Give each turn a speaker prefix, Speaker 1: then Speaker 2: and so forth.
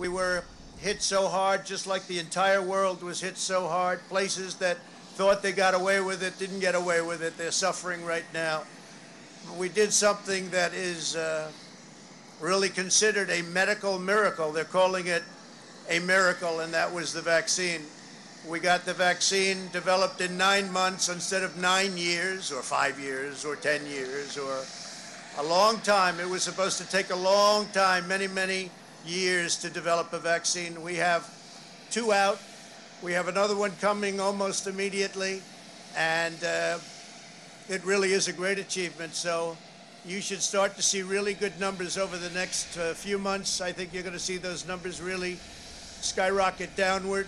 Speaker 1: We were hit so hard, just like the entire world was hit so hard. Places that thought they got away with it didn't get away with it. They're suffering right now. We did something that is uh, really considered a medical miracle. They're calling it a miracle, and that was the vaccine. We got the vaccine developed in nine months instead of nine years, or five years, or ten years, or a long time. It was supposed to take a long time, many, many years to develop a vaccine. We have two out. We have another one coming almost immediately, and uh, it really is a great achievement. So you should start to see really good numbers over the next uh, few months. I think you're going to see those numbers really skyrocket downward.